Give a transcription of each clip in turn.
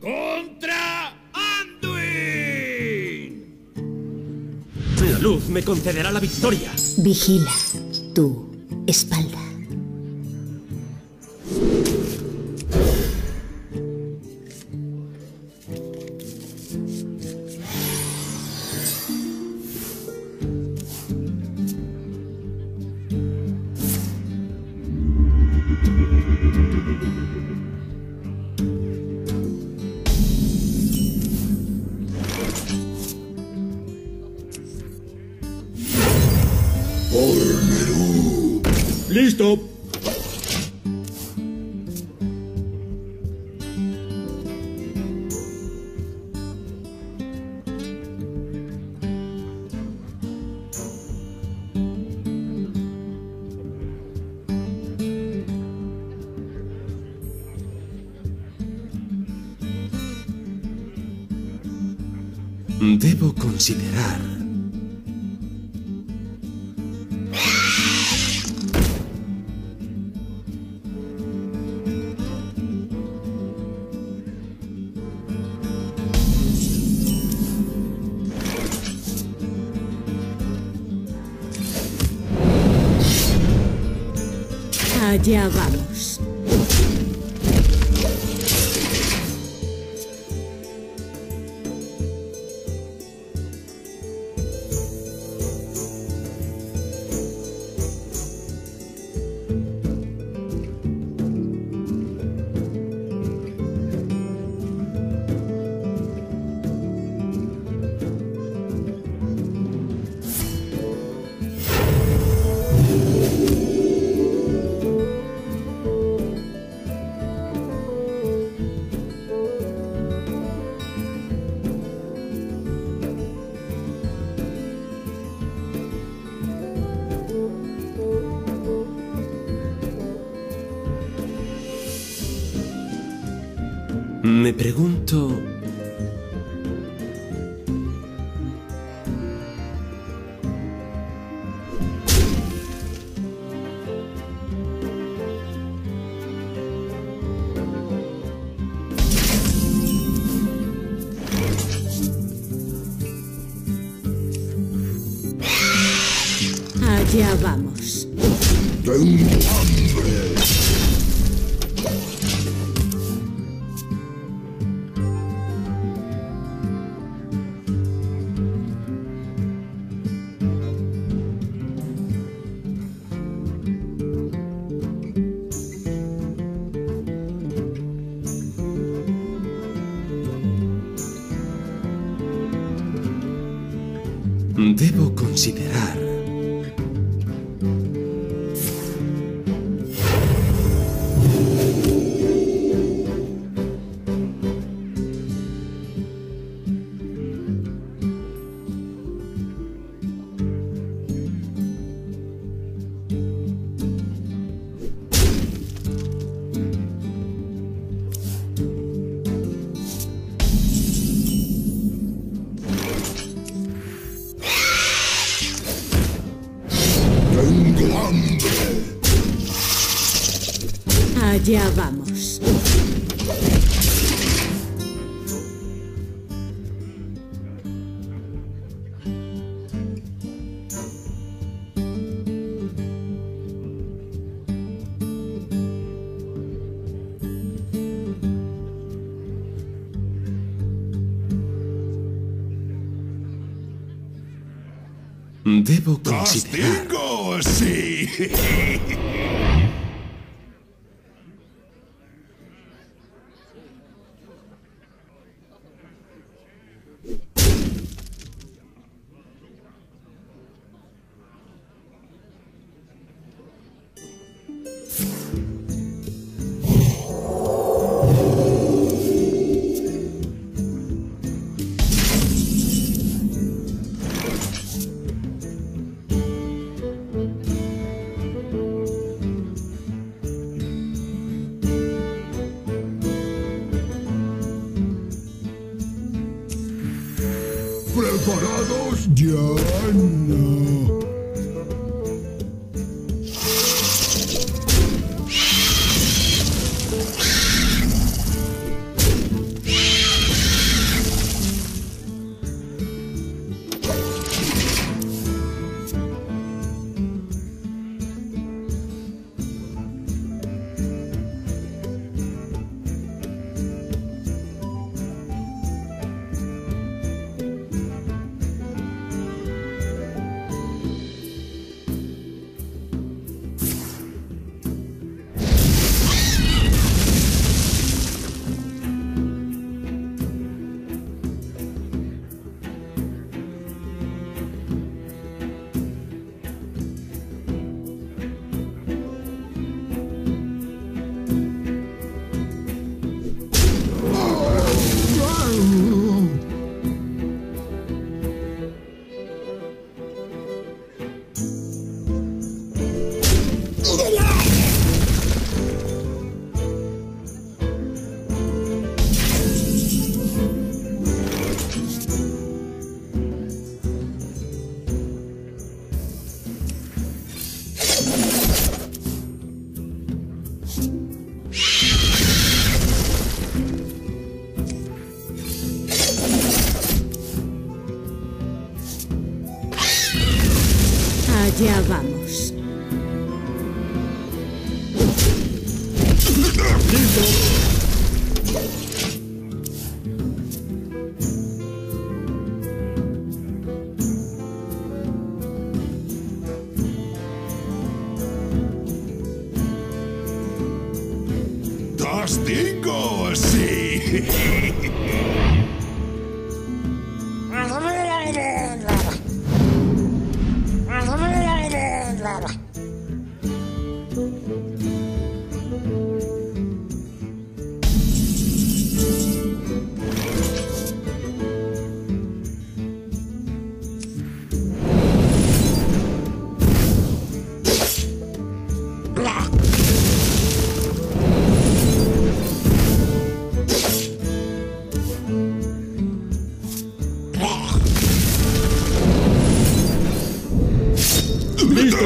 contra Anduin. La luz me concederá la victoria. Vigila tu espalda. Listo. Debo considerar. Allá vamos. Me pregunto... Allá vamos. Allá vamos. Debo considerar. ¡Castigo! ¡Sí! ¡Castigo! ¡Sí!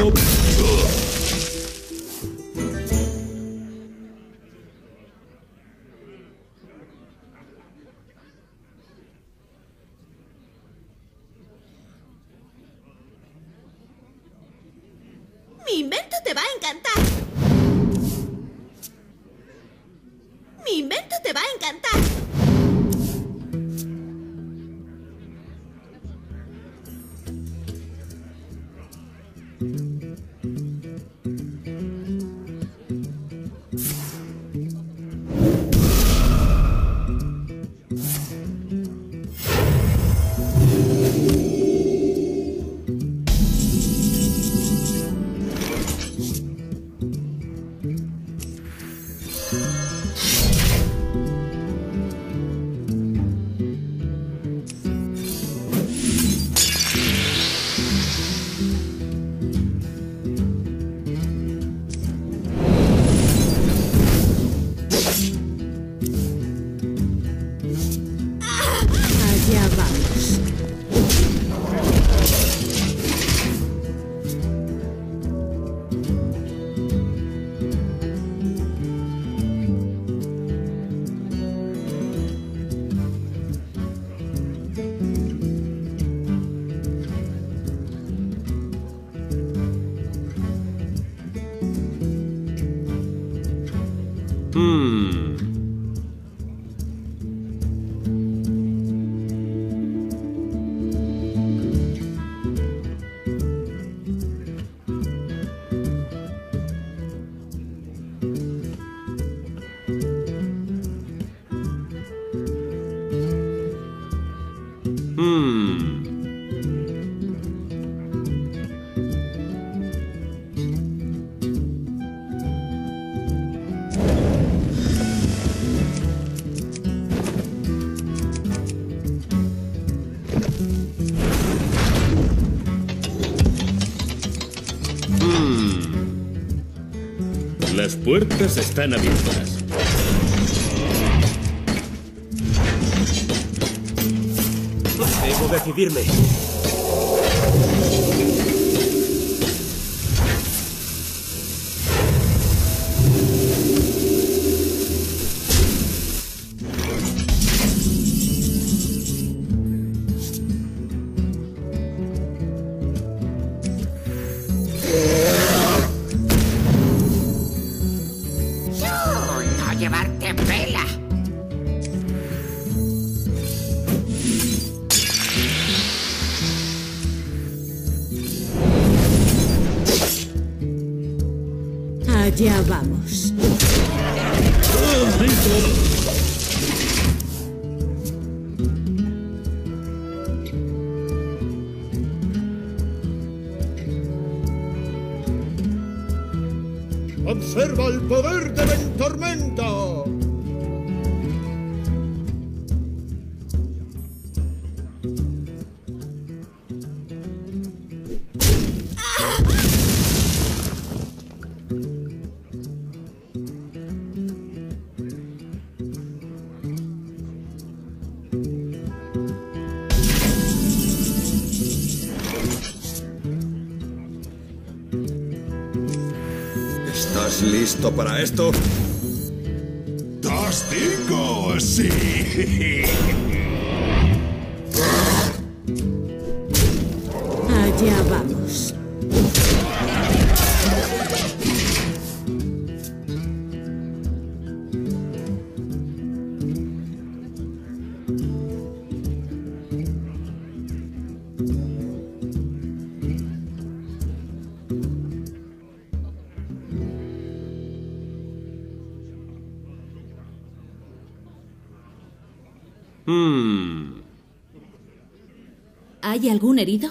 ¡Listo! Puertas están abiertas. Debo decidirme. Llevarte pela. Allá vamos. ¡Observa el poder de Ventormenta! ¿Estás listo para esto? ¡Castigo! ¡Sí! Allá vamos. ¿Hay algún herido?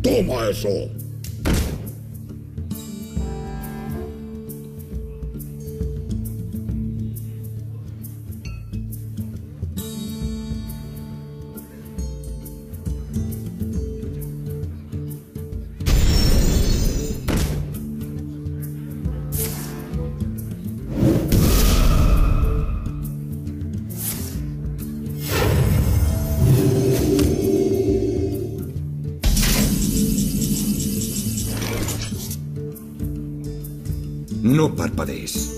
¡Toma eso! No parpadees.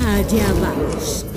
Allá vamos.